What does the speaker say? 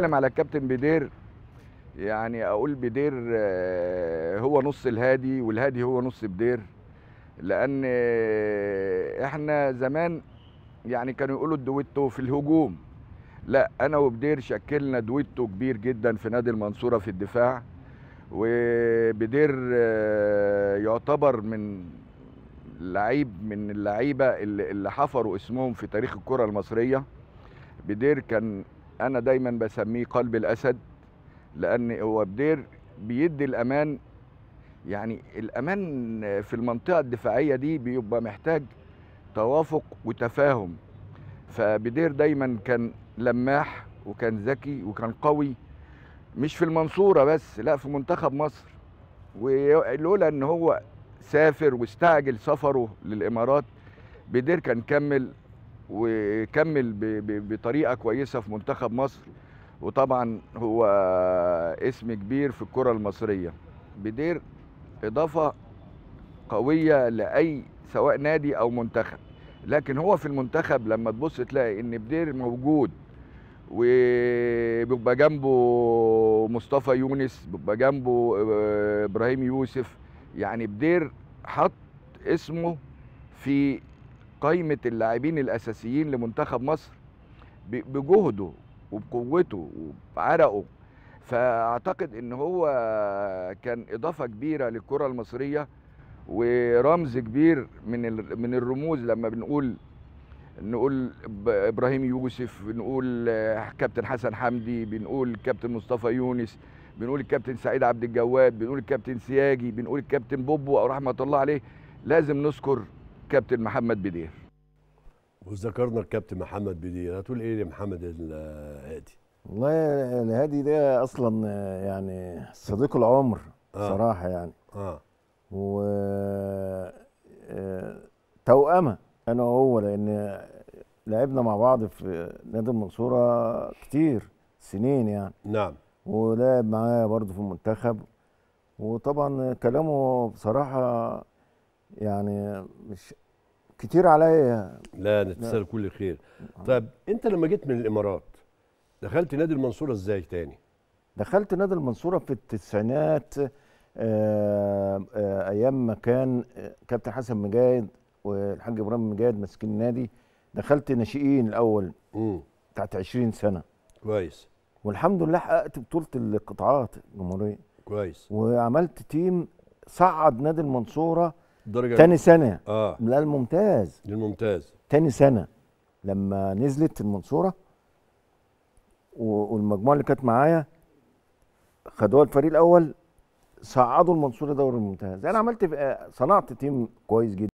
اتكلم على الكابتن بدير. يعني أقول بدير آه، هو نص الهادي والهادي هو نص بدير. لأن آه، إحنا زمان يعني كانوا يقولوا الدويتو في الهجوم. لا أنا وبدير شكلنا دويتو كبير جدا في نادي المنصورة في الدفاع. وبدير آه، يعتبر من لعيب من اللعيبة اللي اللي حفروا اسمهم في تاريخ الكرة المصرية. بدير كان أنا دايما بسميه قلب الأسد لأن هو بدير بيدي الأمان. يعني الأمان في المنطقة الدفاعية دي بيبقى محتاج توافق وتفاهم. فبدير دايما كان لماح وكان ذكي وكان قوي مش في المنصورة بس لا في منتخب مصر. ولولا إن هو سافر واستعجل سفره للإمارات بدير كان كمل وكمل بطريقة كويسة في منتخب مصر. وطبعا هو اسم كبير في الكرة المصرية. بدير إضافة قوية لأي سواء نادي أو منتخب. لكن هو في المنتخب لما تبص تلاقي إن بدير موجود. وبيبقى جنبه مصطفى يونس بيبقى جنبه آه، إبراهيم يوسف. يعني بدير حط اسمه في قائمه اللاعبين الأساسيين لمنتخب مصر بجهده وبقوته وبعرقه. فأعتقد إن هو كان إضافة كبيرة للكرة المصرية ورمز كبير من من الرموز لما بنقول نقول إبراهيم يوسف بنقول آه، كابتن حسن حمدي بنقول كابتن مصطفى يونس بنقول الكابتن سعيد عبد الجواد بنقول الكابتن سياجي بنقول الكابتن بوبو أو رحمة الله عليه. لازم نذكر كابتن محمد بدير. وذكرنا الكابتن محمد بدير. هتقول إيه لمحمد الهادي والله الهادي ده أصلا يعني صديق العمر آه. صراحة يعني. آه. و آه، توأمة أنا وهو لأن لعبنا مع بعض في نادي المنصورة كتير سنين يعني. نعم. ولعب معايا برضه في المنتخب. وطبعا كلامه بصراحة يعني مش كتير عليا. لا نتسال كل خير. طيب أنت لما جيت من الإمارات دخلت نادي المنصورة إزاي تاني؟ دخلت نادي المنصورة في التسعينات آه، آه، أيام ما كان آه، كابتن حسن مجاهد والحاج إبراهيم مجاهد ماسكين النادي. دخلت ناشئين الأول امم بتاعت 20 سنة. كويس. والحمد لله حققت بطولة القطاعات الجمهورية. كويس. وعملت تيم صعد نادي المنصورة درجة تاني سنة. آه. لا الممتاز. للممتاز تاني سنة لما نزلت المنصورة و- والمجموعة اللي كانت معايا خدوها الفريق الأول صعدوا المنصورة دوري الممتاز أنا عملت في- صنعت تيم كويس جدا.